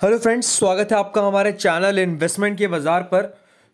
Hello friends, स्वागत है आपका हमारे चैनल इन्वेस्टमेंट के बाज़ार पर।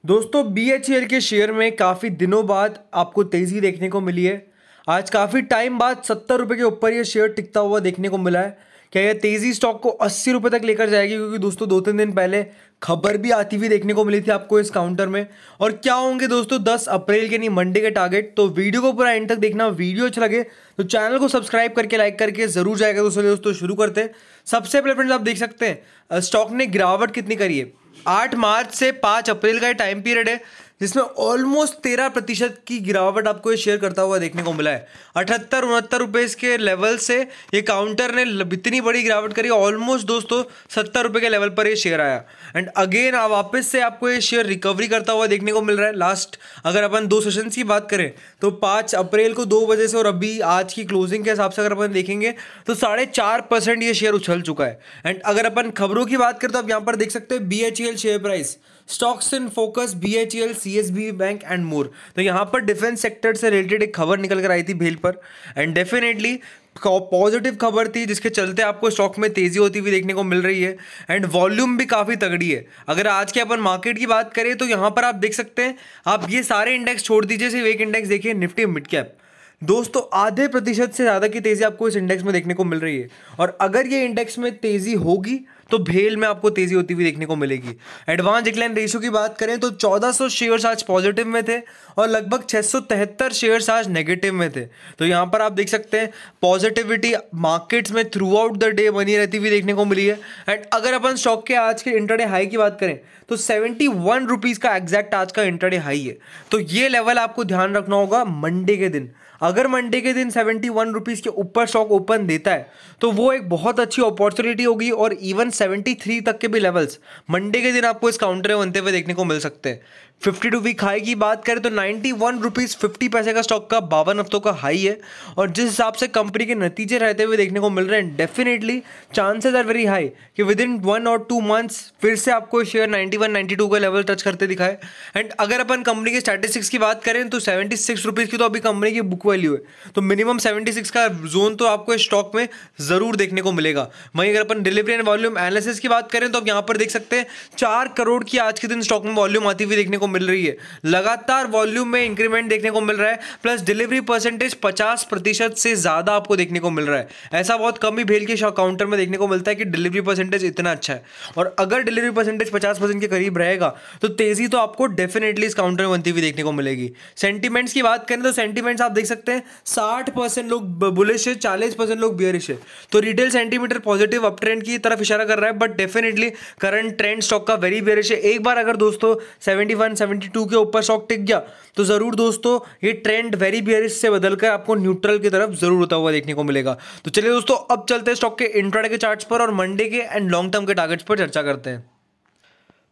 दोस्तों बी के शेयर में काफ़ी दिनों बाद आपको तेज़ी देखने को मिली है। आज काफ़ी टाइम बाद सत्तर रुपये के ऊपर ये शेयर टिकता हुआ देखने को मिला है। क्या यह तेज़ी स्टॉक को अस्सी रुपये तक लेकर जाएगी? क्योंकि दोस्तों, दो तीन दिन पहले खबर भी आती हुई देखने को मिली थी आपको इस काउंटर में। और क्या होंगे दोस्तों 10 अप्रैल के नहीं मंडे के टारगेट तो वीडियो को पूरा एंड तक देखना वीडियो अच्छा लगे तो चैनल को सब्सक्राइब करके लाइक करके ज़रूर जाएगा दोस्तों दोस्तों, शुरू करते सबसे पहले फ्रेंड्स आप देख सकते हैं स्टॉक ने गिरावट कितनी करी है? आठ मार्च से पाँच अप्रैल का टाइम पीरियड है। जिसमें ऑलमोस्ट तेरह प्रतिशत की गिरावट आपको ये शेयर करता हुआ देखने को मिला है। अठहत्तर, उनहत्तर रुपये के लेवल से ये काउंटर ने इतनी बड़ी गिरावट करी ऑलमोस्ट दोस्तों सत्तर रुपये के लेवल पर ये शेयर आया। एंड अगेन वापस से आपको ये शेयर रिकवरी करता हुआ देखने को मिल रहा है। लास्ट अगर अपन दो सेशन की बात करें तो पाँच अप्रैल को दो बजे से और अभी आज की क्लोजिंग के हिसाब से अगर अपन देखेंगे तो साढ़े चार परसेंट ये शेयर उछल चुका है। एंड अगर अपन खबरों की बात करें तो आप यहाँ पर देख सकते हैं B share price stocks in focus B H L C S B bank and more तो यहाँ पर डिफेंस सेक्टर से रिलेटेड एक खबर निकल कर आई थी भेल पर। एंड डेफिनेटली पॉजिटिव खबर थी, जिसके चलते आपको स्टॉक में तेज़ी होती हुई देखने को मिल रही है। एंड वॉल्यूम भी काफ़ी तगड़ी है। अगर आज के अपन मार्केट की बात करें तो यहाँ पर आप देख सकते हैं, आप ये सारे इंडेक्स छोड़ दीजिए, सिर्फ़ एक इंडेक्स देखिए निफ्टी मिड कैप दोस्तों, आधे प्रतिशत से ज़्यादा की तेज़ी आपको इस इंडेक्स में देखने को मिल रही है। और अगर ये इंडेक्स में तेज़ी होगी तो भेल में आपको तेज़ी होती हुई देखने को मिलेगी। एडवांस डिक्लाइन रेशियो की बात करें तो 1400 शेयर्स आज पॉजिटिव में थे और लगभग छह शेयर्स आज नेगेटिव में थे। तो यहाँ पर आप देख सकते हैं पॉजिटिविटी मार्केट्स में थ्रू आउट द डे बनी रहती हुई देखने को मिली है। एंड अगर अपन स्टॉक के आज के इंटरडे हाई की बात करें तो सेवेंटी वन रुपीज़ का एग्जैक्ट आज का इंटरडे हाई है। तो ये लेवल आपको ध्यान रखना होगा मंडे के दिन। अगर मंडे के दिन सेवेंटी वन रुपीज़ के ऊपर स्टॉक ओपन देता है तो वो एक बहुत अच्छी अपॉर्चुनिटी होगी और इवन सेवेंटी थ्री तक के भी लेवल्स मंडे के दिन आपको इस काउंटर में बनते हुए देखने को मिल सकते हैं। फिफ्टी टू वीक हाई की बात करें तो नाइन्टी वन रुपीज़ फिफ्टी पैसे का स्टॉक का बावन हफ्तों का हाई है। और जिस हिसाब से कंपनी के नतीजे रहते हुए देखने को मिल रहे हैं definitely chances are very high कि विद इन वन और टू मंथ्स फिर से आपको share ninety one ninety two का लेवल टच करते दिखाए। एंड अगर अपन कंपनी के स्टैटिस्टिक्स की बात करें तो सेवेंटी सिक्स रुपीज़ की तो अभी कंपनी की बुक वैल्यू है। तो मिनिमम सेवेंटी सिक्स का जोन तो आपको इस स्टॉक में ज़रूर देखने को मिलेगा। वहीं अगर अपन डिलीवरी एंड वॉल्यूम एनालिसिस की बात करें तो आप यहाँ पर देख सकते हैं, चार करोड़ की आज के दिन स्टॉक में वॉल्यूम आती हुई देखने को मिल रही है। लगातार वॉल्यूम में इंक्रीमेंट देखने को मिल रहा है प्लस डिलीवरी परसेंटेज पचास प्रतिशत से ज़्यादा आपको देखने को मिल रहा है। ऐसा बहुत कम ही भेल के काउंटर में देखने को मिलता है कि डिलीवरी परसेंटेज इतना अच्छा है। और अगर डिलीवरी परसेंटेज पचास के करीब रहेगा तो तेज़ी तो आपको डेफिनेटली इस काउंटर में बनती हुई देखने को मिलेगी। सेंटीमेंट्स की बात करें तो सेंटीमेंट्स आप देख सकते हैं, साठ परसेंट लोग बुलिश है, चालीस परसेंट लोग बियरिश है। तो retail sentiment positive up trend की तरफ़ इशारा कर रहा है but definitely current trend stock का वेरी बियरिश है। एक बार अगर दोस्तों सेवेंटी वन सेवेंटी टू के ऊपर स्टॉक टिक गया। तो ज़रूर दोस्तों, ये ट्रेंड वेरी बियरिश से बदलकर आपको न्यूट्रल की तरफ़ ज़रूर होता हुआ देखने को मिलेगा। तो चलिए दोस्तों, अब चलते हैं स्टॉक के इंट्राडे के चार्ट्स पर और मंडे के एंड लॉन्ग टर्म के टारगेट्स पर चर्चा करते हैं।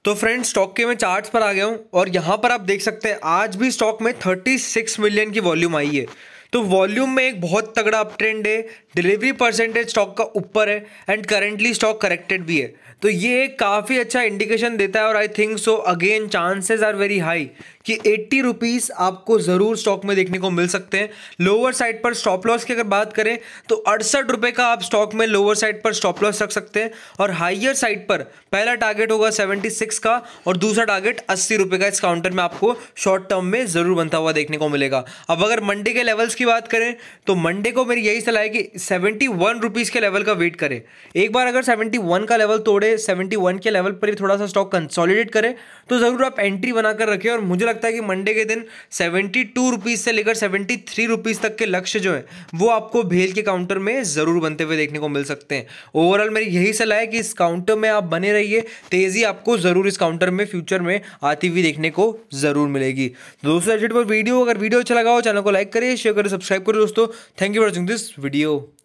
तो फ्रेंड्स स्टॉक के मैं चार्ट्स पर आ गया हूँ और यहाँ पर आप देख सकते हैं, आज भी स्टॉक में 36 मिलियन की वॉल्यूम आई है। तो वॉल्यूम में एक बहुत तगड़ा अप ट्रेंड है डिलीवरी परसेंटेज स्टॉक का ऊपर है एंड करेंटली स्टॉक करेक्टेड भी है। तो ये काफ़ी अच्छा इंडिकेशन देता है, और I think so again chances are very high कि एट्टी रुपीज़ आपको ज़रूर स्टॉक में देखने को मिल सकते हैं। लोअर साइड पर स्टॉप लॉस की अगर बात करें तो अड़सठ रुपये का आप स्टॉक में लोअर साइड पर स्टॉप लॉस रख सकते हैं और हाइयर साइड पर पहला टारगेट होगा सेवेंटी सिक्स का और दूसरा टारगेट अस्सी रुपये का इस काउंटर में आपको शॉर्ट टर्म में ज़रूर बनता हुआ देखने को मिलेगा। अब अगर मंडे के लेवल्स की बात करें तो मंडे को मेरी यही सलाह है कि सेवेंटी वन रुपीज़ के लेवल का वेट करें। एक बार अगर सेवेंटी वन का लेवल तोड़े सेवेंटी वन के लेवल पर थोड़ा सा स्टॉक कंसोलिडेट करें तो ज़रूर आप एंट्री बनाकर रखें और मुझे लगता है कि मंडे के दिन सेवेंटी टू रुपीज़ से लेकर सेवेंटी थ्री रुपीज़ तक के लक्ष्य जो है, वो आपको भेल के काउंटर में ज़रूर बनते हुए देखने को मिल सकते हैं। ओवरऑल मेरी यही सलाह है कि इस काउंटर में आप बने रहिए, तेज़ी आपको ज़रूर इस काउंटर में फ्यूचर में आती हुई देखने को ज़रूर मिलेगी। दोस्तों पर वीडियो अगर वीडियो अच्छा लगा हो, चैनल को लाइक करिए शेयर करें सब्सक्राइब करें दोस्तों। Thank you for watching this video